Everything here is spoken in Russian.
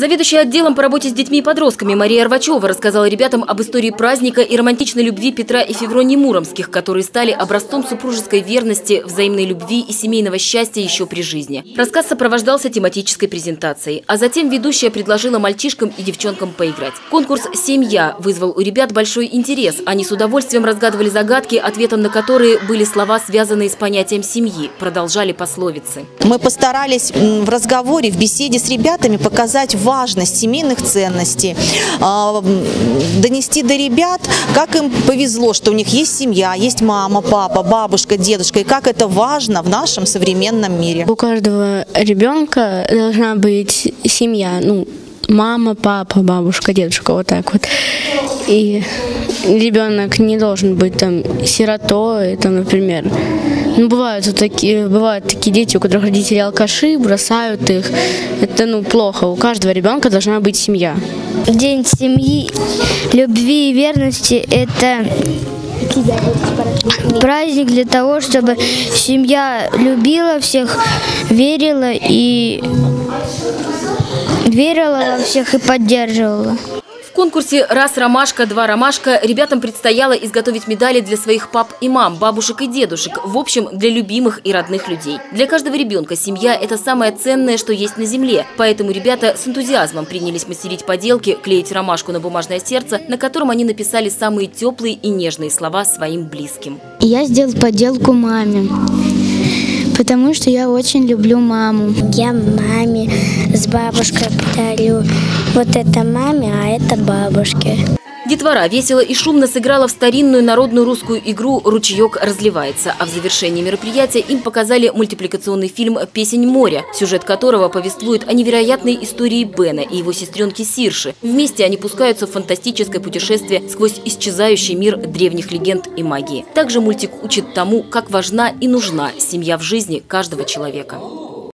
Заведующая отделом по работе с детьми и подростками Мария Рвачева рассказала ребятам об истории праздника и романтичной любви Петра и Февронии Муромских, которые стали образцом супружеской верности, взаимной любви и семейного счастья еще при жизни. Рассказ сопровождался тематической презентацией, а затем ведущая предложила мальчишкам и девчонкам поиграть. Конкурс «Семья» вызвал у ребят большой интерес. Они с удовольствием разгадывали загадки, ответом на которые были слова, связанные с понятием семьи, продолжали пословицы. Мы постарались в разговоре, в беседе с ребятами показать важность семейных ценностей, а, донести до ребят, как им повезло, что у них есть семья, есть мама, папа, бабушка, дедушка, и как это важно в нашем современном мире. У каждого ребенка должна быть семья, ну, мама, папа, бабушка, дедушка, вот так вот. И ребенок не должен быть там сиротой, там, например. Ну, бывают, вот такие, бывают такие дети, у которых родители алкаши, бросают их. Это, ну, плохо. У каждого ребенка должна быть семья. День семьи, любви и верности – это праздник для того, чтобы семья любила всех, верила и верила во всех и поддерживала. Конкурсе «Раз ромашка, два ромашка» ребятам предстояло изготовить медали для своих пап и мам, бабушек и дедушек, в общем, для любимых и родных людей. Для каждого ребенка семья – это самое ценное, что есть на земле. Поэтому ребята с энтузиазмом принялись мастерить поделки, клеить ромашку на бумажное сердце, на котором они написали самые теплые и нежные слова своим близким. Я сделал поделку маме потому что я очень люблю маму. Я маме с бабушкой подарю. Вот это маме, а это бабушке. Детвора весело и шумно сыграла в старинную народную русскую игру «Ручеек разливается», а в завершении мероприятия им показали мультипликационный фильм «Песень моря», сюжет которого повествует о невероятной истории Бена и его сестренки Сирши. Вместе они пускаются в фантастическое путешествие сквозь исчезающий мир древних легенд и магии. Также мультик учит тому, как важна и нужна семья в жизни каждого человека.